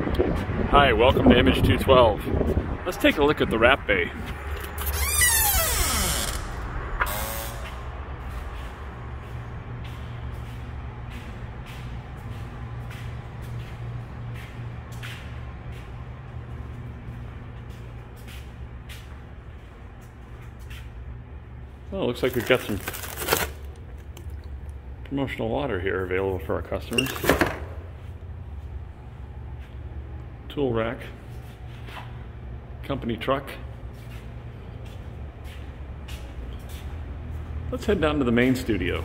Hi, welcome to Image 212. Let's take a look at the wrap bay. Well, looks like we've got some promotional water here available for our customers. Tool rack, company truck. Let's head down to the main studio.